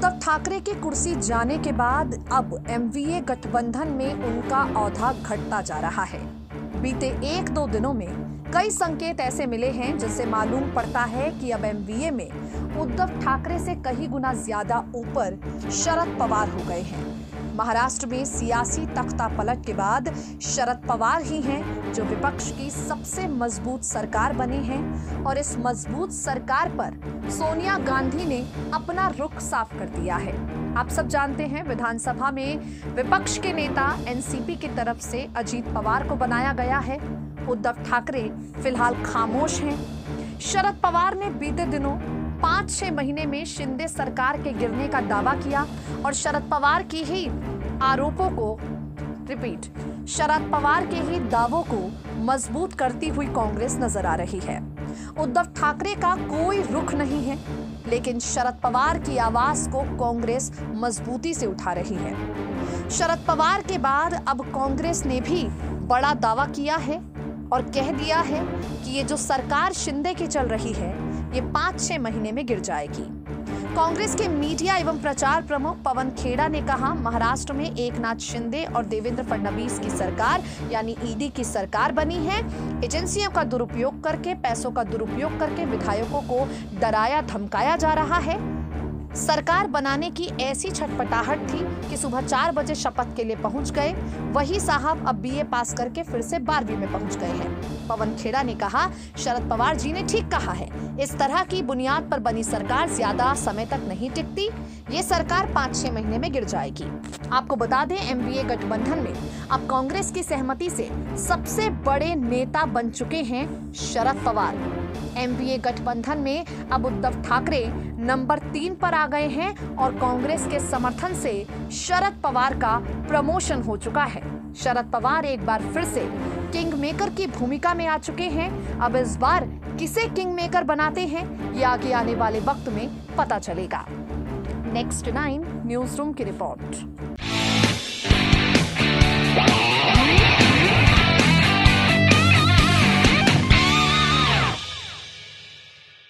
ठाकरे की कुर्सी जाने के बाद अब एमवीए गठबंधन में उनका औधा घटता जा रहा है। बीते एक दो दिनों में कई संकेत ऐसे मिले हैं जिससे मालूम पड़ता है कि अब एमवीए में उद्धव ठाकरे से कहीं गुना ज़्यादा ऊपर शरद पवार हो गए हैं। महाराष्ट्र में सियासी तख्ता पलट के बाद शरद पवार ही हैं जो विपक्ष की सबसे मज़बूत सरकार बने हैं और इस मज़बूत सरकार पर सोनिया गांधी ने अपना रुख साफ़ कर दिया है। आप सब जानते हैं, विधानसभा में विपक्ष के नेता एनसीपी की तरफ़ से अजीत पवार को बनाया गया है। उद्धव ठाकरे फ़िलहाल खामोश हैं। शरद पवार ने बीते दिनों पाँच छह महीने में शिंदे सरकार के गिरने का दावा किया और शरद पवार की ही आरोपों को, रिपीट, शरद पवार के ही दावों को मज़बूत करती हुई कांग्रेस नज़र आ रही है। उद्धव ठाकरे का कोई रुख नहीं है, लेकिन शरद पवार की आवाज़ को कांग्रेस मजबूती से उठा रही है। शरद पवार के बाद अब कांग्रेस ने भी बड़ा दावा किया है। और कह दिया है कि ये जो सरकार शिंदे की चल रही है, ये पाँच छह महीने में गिर जाएगी। कांग्रेस के मीडिया एवं प्रचार प्रमुख पवन खेड़ा ने कहा, महाराष्ट्र में एक नाथ शिंदे और देवेंद्र फडणवीस की सरकार, यानी ईडी की सरकार बनी है। एजेंसियों का दुरुपयोग करके, पैसों का दुरुपयोग करके विधायकों को डराया, धमकाया जा रहा है। सरकार बनाने की ऐसी छटपटाहट थी कि सुबह चार बजे शपथ के लिए पहुँच गए। वही साहब अब बीए पास करके फिर से बारहवीं में पहुँच गए हैं। पवन खेड़ा ने कहा, शरद पवार जी ने ठीक कहा है। इस तरह की बुनियाद पर बनी सरकार ज़्यादा समय तक नहीं टिकती। ये सरकार पाँच छह महीने में गिर जाएगी। आपको बता दें एमवीए गठबंधन में अब कांग्रेस की सहमति से सबसे बड़े नेता बन चुके हैं शरद पवार। एमवीए गठबंधन में अब उद्धव ठाकरे नंबर तीन पर आ गए हैं और कांग्रेस के समर्थन से शरद पवार का प्रमोशन हो चुका है। शरद पवार एक बार फिर से किंग मेकर की भूमिका में आ चुके हैं। अब इस बार किसे किंग मेकर बनाते हैं, ये आगे आने वाले वक्त में पता चलेगा। नेक्स्ट नाइन न्यूज़ रूम की रिपोर्ट